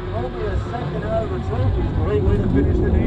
only a second out of the trophy. Great way to finish the day